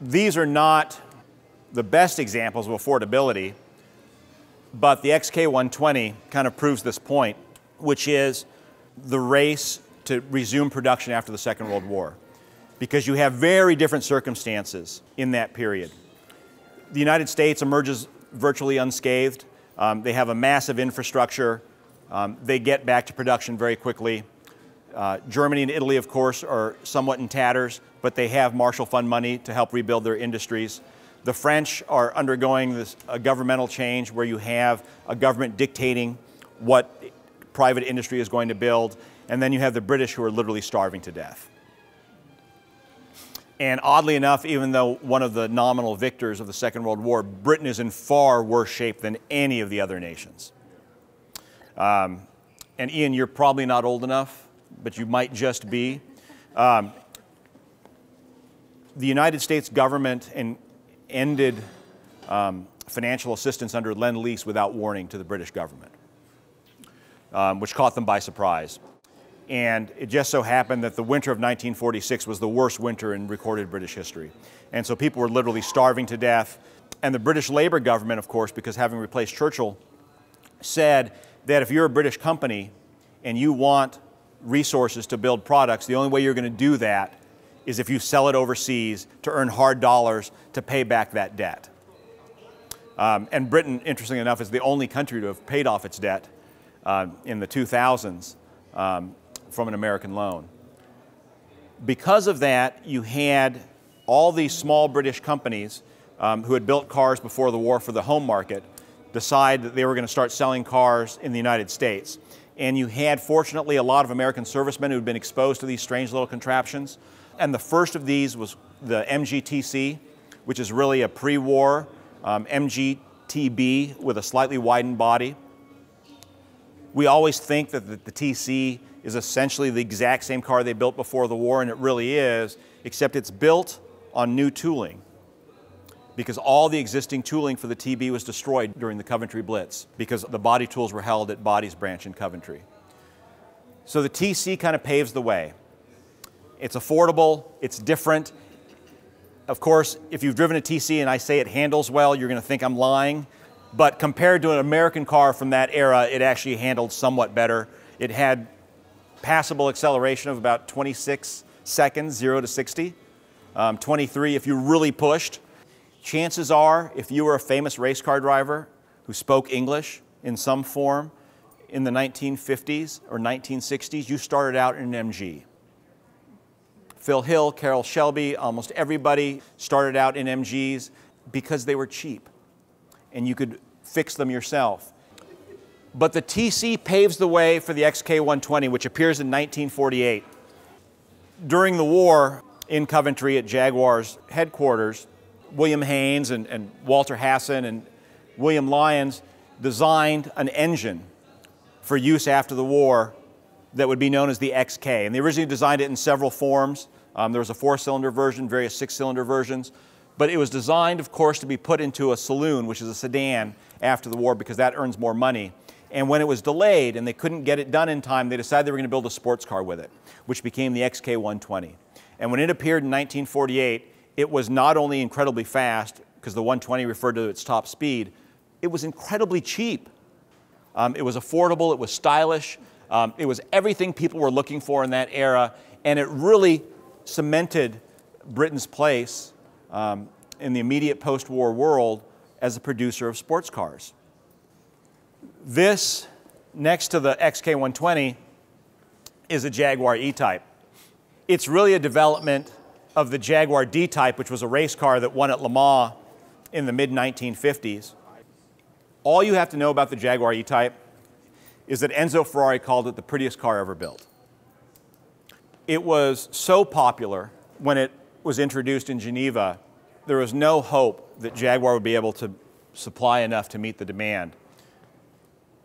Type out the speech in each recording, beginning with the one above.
These are not the best examples of affordability, but the XK120 kind of proves this point, which is the race to resume production after the Second World War, because you have very different circumstances in that period. The United States emerges virtually unscathed. Um, they have a massive infrastructure. Um, they get back to production very quickly. Uh, Germany and Italy, of course, are somewhat in tatters, but they have Marshall Fund money to help rebuild their industries. The French are undergoing this a governmental change where you have a government dictating what private industry is going to build, and then you have the British who are literally starving to death. And oddly enough, even though one of the nominal victors of the Second World War, Britain is in far worse shape than any of the other nations. Um, and Ian, you're probably not old enough, but you might just be. Um, the United States government ended um, financial assistance under Lend Lease without warning to the British government, um, which caught them by surprise. And it just so happened that the winter of 1946 was the worst winter in recorded British history. And so people were literally starving to death. And the British Labour government, of course, because having replaced Churchill, said that if you're a British company and you want resources to build products, the only way you're going to do that is if you sell it overseas to earn hard dollars to pay back that debt. Um, and Britain, interestingly enough, is the only country to have paid off its debt uh, in the 2000s. Um, from an American loan. Because of that, you had all these small British companies um, who had built cars before the war for the home market decide that they were going to start selling cars in the United States. And you had, fortunately, a lot of American servicemen who had been exposed to these strange little contraptions. And the first of these was the MGTC, which is really a pre war um, MGTB with a slightly widened body. We always think that the, the TC is essentially the exact same car they built before the war, and it really is, except it's built on new tooling because all the existing tooling for the TB was destroyed during the Coventry Blitz because the body tools were held at Bodies Branch in Coventry. So the TC kind of paves the way. It's affordable, it's different. Of course, if you've driven a TC and I say it handles well, you're going to think I'm lying. But compared to an American car from that era, it actually handled somewhat better. It had passable acceleration of about 26 seconds, 0 to 60. Um, 23 if you really pushed. Chances are, if you were a famous race car driver who spoke English in some form in the 1950s or 1960s, you started out in an MG. Phil Hill, Carroll Shelby, almost everybody started out in MGs because they were cheap and you could fix them yourself. But the TC paves the way for the XK120, which appears in 1948. During the war in Coventry at Jaguar's headquarters, William Heynes and, and Walter Hassan and William Lyons designed an engine for use after the war that would be known as the XK. And they originally designed it in several forms. Um, there was a four-cylinder version, various six-cylinder versions. But it was designed, of course, to be put into a saloon, which is a sedan, after the war because that earns more money. And when it was delayed and they couldn't get it done in time, they decided they were going to build a sports car with it, which became the XK120. And when it appeared in 1948, it was not only incredibly fast, because the 120 referred to its top speed, it was incredibly cheap. Um, it was affordable, it was stylish, um, it was everything people were looking for in that era, and it really cemented Britain's place um, in the immediate post war world as a producer of sports cars. This, next to the XK120, is a Jaguar E-Type. It's really a development of the Jaguar D-Type, which was a race car that won at Le Mans in the mid-1950s. All you have to know about the Jaguar E-Type is that Enzo Ferrari called it the prettiest car ever built. It was so popular when it was introduced in Geneva, there was no hope that Jaguar would be able to supply enough to meet the demand.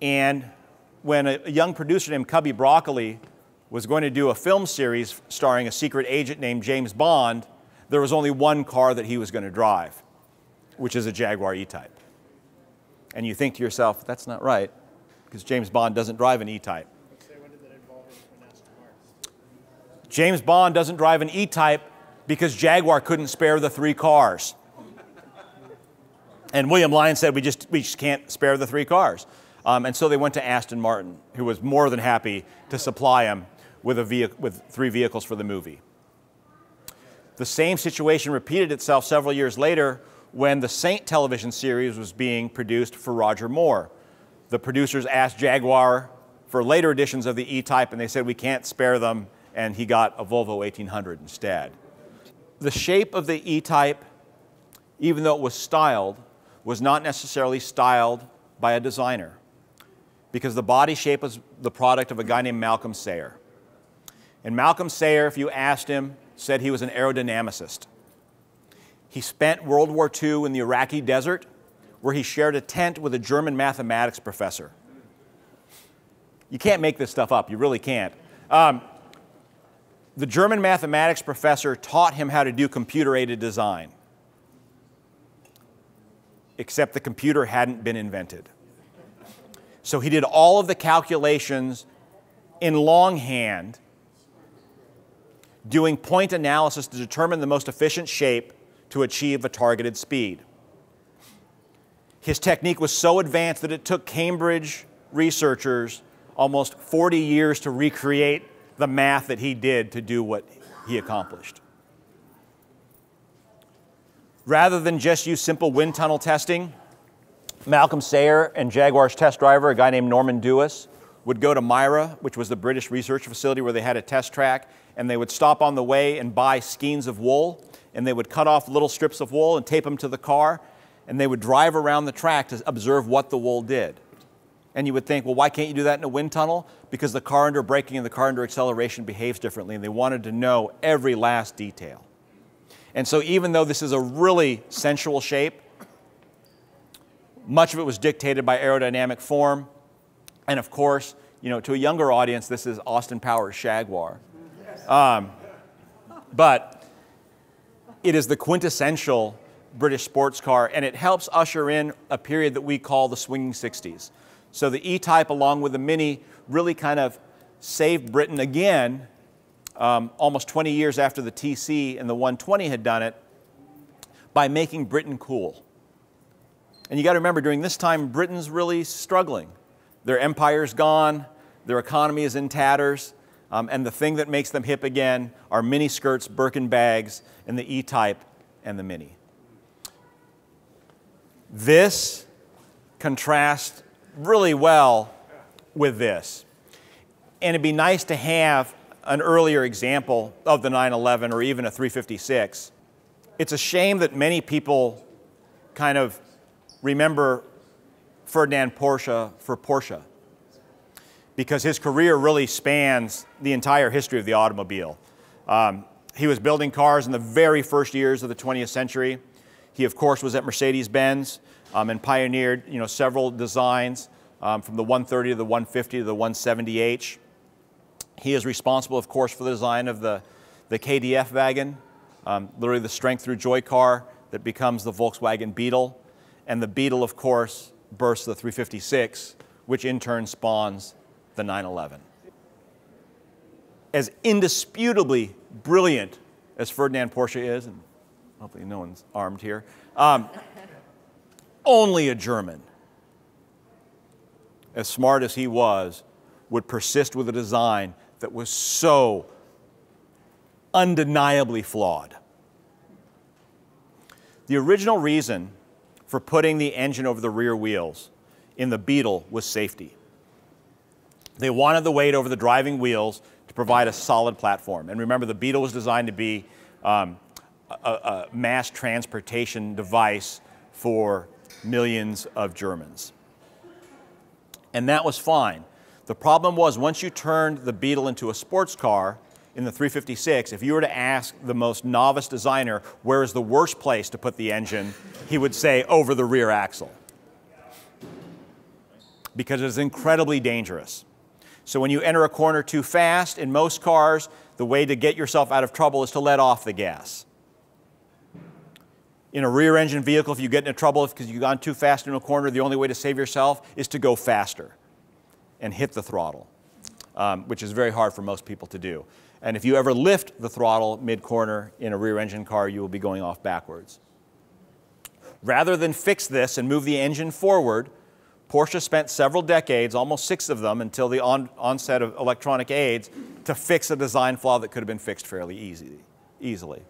And when a, young producer named Cubby Broccoli was going to do a film series starring a secret agent named James Bond, there was only one car that he was going to drive, which is a Jaguar E-Type. And you think to yourself, that's not right, because James Bond doesn't drive an E-Type. James Bond doesn't drive an E-Type because Jaguar couldn't spare the three cars. And William Lyons said, we just, we just can't spare the three cars. Um, and so they went to Aston Martin, who was more than happy to supply him with, a vehicle, with three vehicles for the movie. The same situation repeated itself several years later when the Saint television series was being produced for Roger Moore. The producers asked Jaguar for later editions of the E-Type, and they said, we can't spare them, and he got a Volvo 1800 instead. The shape of the E-Type, even though it was styled, was not necessarily styled by a designer because the body shape was the product of a guy named Malcolm Sayer. And Malcolm Sayer, if you asked him, said he was an aerodynamicist. He spent World War II in the Iraqi desert where he shared a tent with a German mathematics professor. You can't make this stuff up, you really can't. Um, the German mathematics professor taught him how to do computer aided design except the computer hadn't been invented. So he did all of the calculations in longhand, doing point analysis to determine the most efficient shape to achieve a targeted speed. His technique was so advanced that it took Cambridge researchers almost 40 years to recreate the math that he did to do what he accomplished. Rather than just use simple wind tunnel testing, Malcolm Sayer and Jaguar's test driver, a guy named Norman Dewis, would go to MIRA, which was the British research facility where they had a test track, and they would stop on the way and buy skeins of wool, and they would cut off little strips of wool and tape them to the car, and they would drive around the track to observe what the wool did. And you would think, well, why can't you do that in a wind tunnel? Because the car under braking and the car under acceleration behaves differently, and they wanted to know every last detail. And so even though this is a really sensual shape, much of it was dictated by aerodynamic form. And of course, you know, to a younger audience, this is Austin Powers Jaguar. Um, but it is the quintessential British sports car, and it helps usher in a period that we call the swinging 60s. So the E-Type, along with the Mini, really kind of saved Britain again um, almost 20 years after the TC and the 120 had done it by making Britain cool. And you got to remember, during this time, Britain's really struggling. Their empire's gone, their economy is in tatters, um, and the thing that makes them hip again are mini skirts, Birkin bags, and the E type and the Mini. This contrasts really well with this. And it'd be nice to have an earlier example of the 911 or even a 356. It's a shame that many people kind of remember Ferdinand Porsche for Porsche because his career really spans the entire history of the automobile. Um, he was building cars in the very first years of the 20th century. He, of course, was at Mercedes-Benz um, and pioneered you know, several designs um, from the 130 to the 150 to the 170H. He is responsible, of course, for the design of the, the KDF wagon, um, literally the strength through joy car that becomes the Volkswagen Beetle. And the Beetle, of course, bursts the 356, which in turn spawns the 911, As indisputably brilliant as Ferdinand Porsche is, and hopefully no one's armed here, um, only a German, as smart as he was, would persist with a design that was so undeniably flawed. The original reason for putting the engine over the rear wheels in the Beetle was safety. They wanted the weight over the driving wheels to provide a solid platform. And remember, the Beetle was designed to be um, a, a mass transportation device for millions of Germans. And that was fine. The problem was once you turned the Beetle into a sports car in the 356, if you were to ask the most novice designer where is the worst place to put the engine, he would say over the rear axle. Because it is incredibly dangerous. So when you enter a corner too fast, in most cars, the way to get yourself out of trouble is to let off the gas. In a rear engine vehicle, if you get into trouble because you've gone too fast in a corner, the only way to save yourself is to go faster and hit the throttle, um, which is very hard for most people to do. And if you ever lift the throttle mid-corner in a rear engine car, you will be going off backwards. Rather than fix this and move the engine forward, Porsche spent several decades, almost six of them, until the on onset of electronic aids, to fix a design flaw that could have been fixed fairly easy, easily.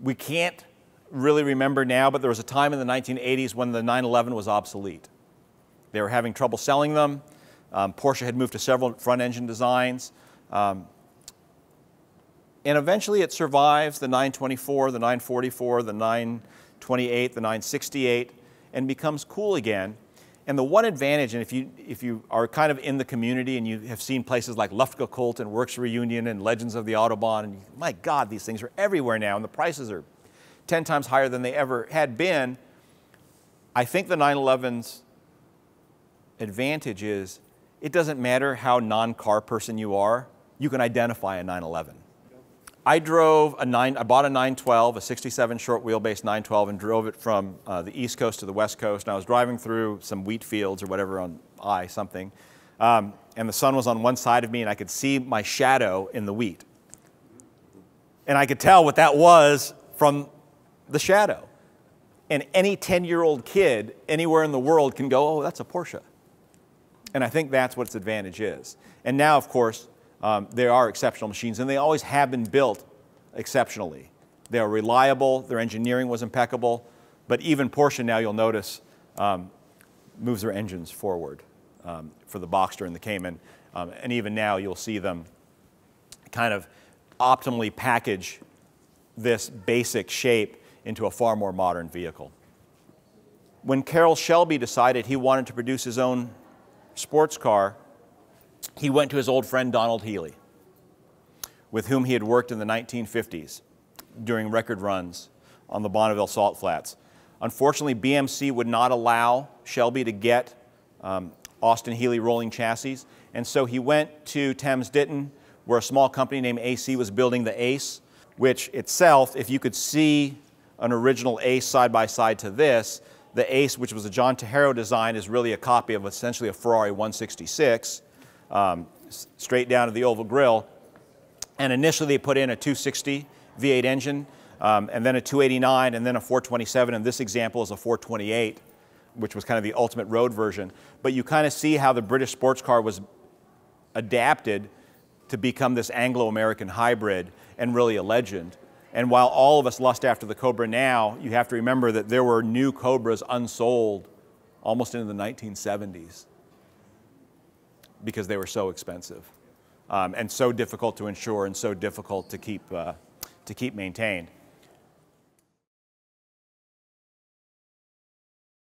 We can't really remember now, but there was a time in the 1980s when the 911 was obsolete. They were having trouble selling them. Um, Porsche had moved to several front engine designs. Um, and eventually it survives the 924, the 944, the 928, the 968, and becomes cool again. And the one advantage, and if you, if you are kind of in the community and you have seen places like Luftgekühlt and Werks Reunion and Legends of the Autobahn, and you, my God, these things are everywhere now, and the prices are 10 times higher than they ever had been. I think the 911's advantage is it doesn't matter how non-car person you are, you can identify a 911. I drove a nine, I bought a 912, a 67 short wheelbase 912 and drove it from uh, the East Coast to the West Coast. And I was driving through some wheat fields or whatever on I something. Um, and the sun was on one side of me and I could see my shadow in the wheat. And I could tell what that was from the shadow. And any 10 year old kid anywhere in the world can go, oh, that's a Porsche. And I think that's what its advantage is. And now, of course, um, they are exceptional machines, and they always have been built exceptionally. They are reliable, their engineering was impeccable, but even Porsche now, you'll notice, um, moves their engines forward um, for the Boxster and the Cayman. Um, and even now, you'll see them kind of optimally package this basic shape into a far more modern vehicle. When Carroll Shelby decided he wanted to produce his own sports car, he went to his old friend Donald Healey, with whom he had worked in the 1950s during record runs on the Bonneville Salt Flats. Unfortunately, BMC would not allow Shelby to get um, Austin Healey rolling chassis, and so he went to Thames Ditton, where a small company named AC was building the Ace, which itself, if you could see an original Ace side by side to this, the Ace, which was a John Tojeiro design, is really a copy of essentially a Ferrari 166 um, straight down to the oval grill. And initially they put in a 260 V8 engine, um, and then a 289, and then a 427, and this example is a 428, which was kind of the ultimate road version. But you kind of see how the British sports car was adapted to become this Anglo-American hybrid and really a legend. And while all of us lust after the Cobra now, you have to remember that there were new Cobras unsold almost into the 1970s because they were so expensive um, and so difficult to insure and so difficult to keep, uh, to keep maintained.